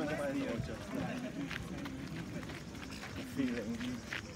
没得买，没有。对。